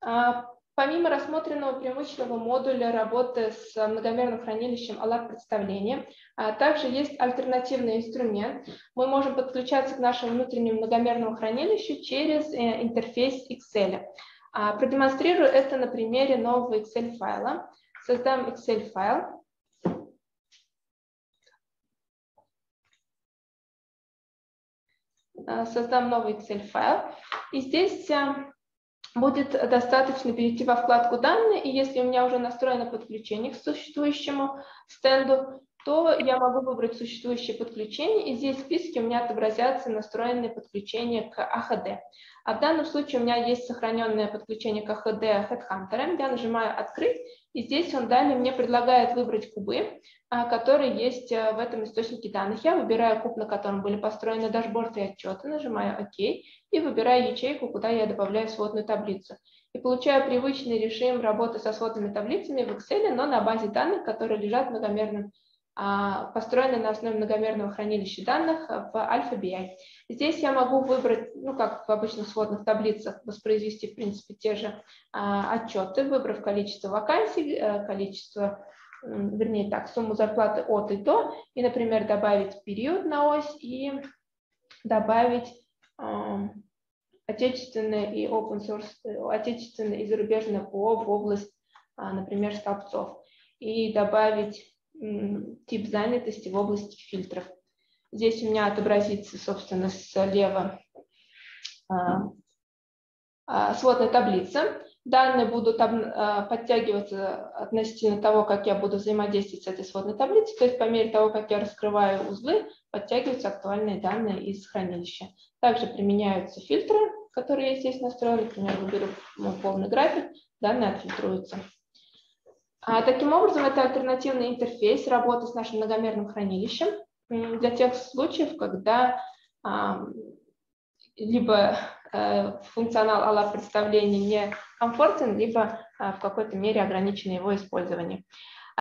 Помимо рассмотренного преимущественного модуля работы с многомерным хранилищем ALAP представления, также есть альтернативный инструмент. Мы можем подключаться к нашему внутреннему многомерному хранилищу через э, интерфейс Excel. Продемонстрирую это на примере нового Excel файла. Создам Excel файл. Создам новый Excel файл. И здесь э, будет достаточно перейти во вкладку «Данные», и если у меня уже настроено подключение к существующему стенду, то я могу выбрать существующее подключение, и здесь в списке у меня отобразятся настроенные подключения к AHD. А в данном случае у меня есть сохраненное подключение к AHD Headhunter. Я нажимаю «Открыть», и здесь он далее мне предлагает выбрать кубы, а, которые есть э, в этом источнике данных. Я выбираю куб, на котором были построены дашборды и отчеты, нажимаю «Ок» и выбираю ячейку, куда я добавляю сводную таблицу. И получаю привычный режим работы со сводными таблицами в Excel, но на базе данных, которые лежат в многомерном а, построены на основе многомерного хранилища данных в Alpha-BI. Здесь я могу выбрать, ну, как в обычных сводных таблицах, воспроизвести, в принципе, те же а, отчеты, выбрав количество вакансий, а, количество, вернее, так, сумму зарплаты от и до, и, например, добавить период на ось и добавить а, отечественное и open source, отечественное и зарубежное ПО в область, а, например, столбцов, и добавить тип занятости в области фильтров. Здесь у меня отобразится, собственно, слева а, а, сводная таблица. Данные будут а, подтягиваться относительно того, как я буду взаимодействовать с этой сводной таблицей. То есть по мере того, как я раскрываю узлы, подтягиваются актуальные данные из хранилища. Также применяются фильтры, которые я здесь настроила. Например, выберу полный график, данные отфильтруются. А, таким образом, это альтернативный интерфейс работы с нашим многомерным хранилищем для тех случаев, когда либо э, функционал ALAP представления не комфортен, либо а, в какой-то мере ограничено его использование.